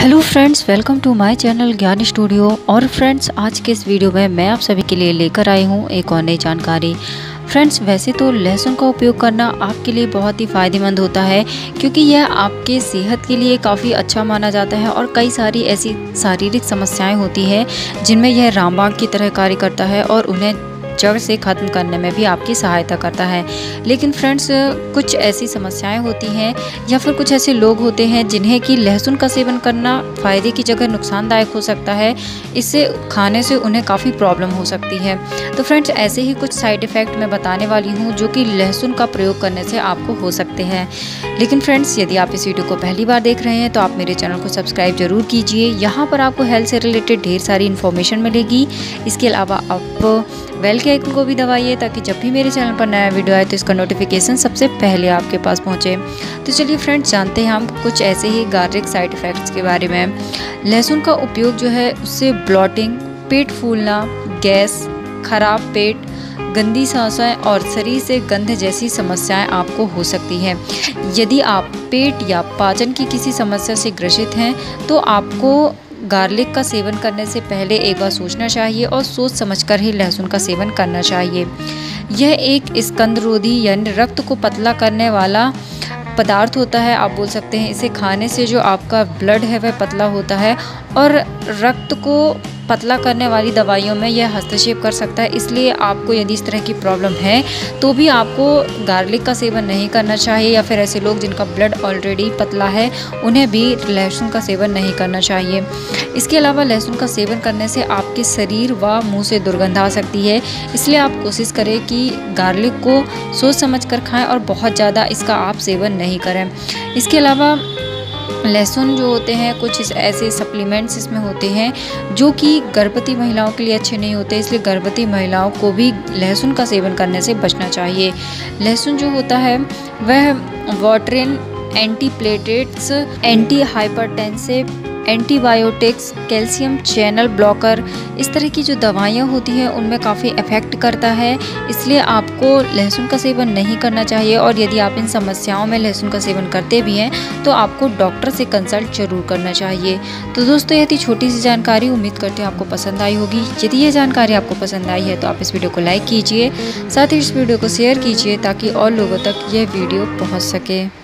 Hello friends welcome to my channel Gyan studio और friends आज के इस वीडियो में मैं आप सभी के लिए लेकर आई हूँ एक और नई जानकारी। फ्रेंड्स वैसे तो लहसुन का उपयोग करना आपके लिए बहुत ही फ़ायदेमंद होता है, क्योंकि यह आपके सेहत के लिए काफ़ी अच्छा माना जाता है और कई सारी ऐसी शारीरिक समस्याएँ होती हैं जिनमें यह रामबाग की तरह कार्य करता है और उन्हें जड़ से ख़त्म करने में भी आपकी सहायता करता है। लेकिन फ्रेंड्स, कुछ ऐसी समस्याएँ होती हैं या फिर कुछ ऐसे लोग होते हैं जिन्हें कि लहसुन का सेवन करना फ़ायदे की जगह नुकसानदायक हो सकता है। इससे खाने से उन्हें काफ़ी प्रॉब्लम हो सकती है। तो फ्रेंड्स, ऐसे ही कुछ साइड इफ़ेक्ट मैं बताने वाली हूँ जो कि लहसुन का प्रयोग करने से आपको हो सकते हैं। लेकिन फ्रेंड्स, यदि आप इस वीडियो को पहली बार देख रहे हैं तो आप मेरे चैनल को सब्सक्राइब ज़रूर कीजिए। यहाँ पर आपको हेल्थ से रिलेटेड ढेर सारी इन्फॉर्मेशन मिलेगी। इसके अलावा आप बेल के आइकन को भी दबाइए ताकि जब भी मेरे चैनल पर नया वीडियो आए तो इसका नोटिफिकेशन सबसे पहले आपके पास पहुँचे। तो चलिए फ्रेंड्स जानते हैं हम कुछ ऐसे ही गार्लिक साइड इफ़ेक्ट्स के बारे में। लहसुन का उपयोग जो है, उससे ब्लॉटिंग पेट फूलना, गैस, खराब पेट, गंदी साँसें और शरीर से गंध जैसी समस्याएँ आपको हो सकती हैं। यदि आप पेट या पाचन की किसी समस्या से ग्रसित हैं तो आपको गार्लिक का सेवन करने से पहले एक बार सोचना चाहिए और सोच समझकर ही लहसुन का सेवन करना चाहिए। यह एक स्कंदरोधी यानी रक्त को पतला करने वाला पदार्थ होता है। आप बोल सकते हैं इसे खाने से जो आपका ब्लड है, वह पतला होता है और रक्त को पतला करने वाली दवाइयों में यह हस्तक्षेप कर सकता है। इसलिए आपको यदि इस तरह की प्रॉब्लम है तो भी आपको गार्लिक का सेवन नहीं करना चाहिए या फिर ऐसे लोग जिनका ब्लड ऑलरेडी पतला है, उन्हें भी लहसुन का सेवन नहीं करना चाहिए। इसके अलावा लहसुन का सेवन करने से आपके शरीर व मुँह से दुर्गंध आ सकती है। इसलिए आप कोशिश करें कि गार्लिक को सोच समझ कर खाएँ और बहुत ज़्यादा इसका आप सेवन नहीं करें। इसके अलावा लहसुन जो होते हैं, कुछ इस ऐसे सप्लीमेंट्स इसमें होते हैं, जो कि गर्भवती महिलाओं के लिए अच्छे नहीं होते, इसलिए गर्भवती महिलाओं को भी लहसुन का सेवन करने से बचना चाहिए। लहसुन जो होता है, वह वाटरिन anti platelets anti hypertensive antibiotics, calcium channel blocker, इस तरह की जो दवाइयाँ होती हैं, उनमें काफ़ी इफ़ेक्ट करता है। इसलिए आपको लहसुन का सेवन नहीं करना चाहिए और यदि आप इन समस्याओं में लहसुन का सेवन करते भी हैं तो आपको डॉक्टर से कंसल्ट ज़रूर करना चाहिए। तो दोस्तों यदि छोटी सी जानकारी। उम्मीद करते हैं आपको पसंद आई होगी। यदि ये जानकारी आपको पसंद आई है तो आप इस वीडियो को लाइक कीजिए, साथ ही इस वीडियो को शेयर कीजिए, ताकि और लोगों तक यह वीडियो पहुँच सके।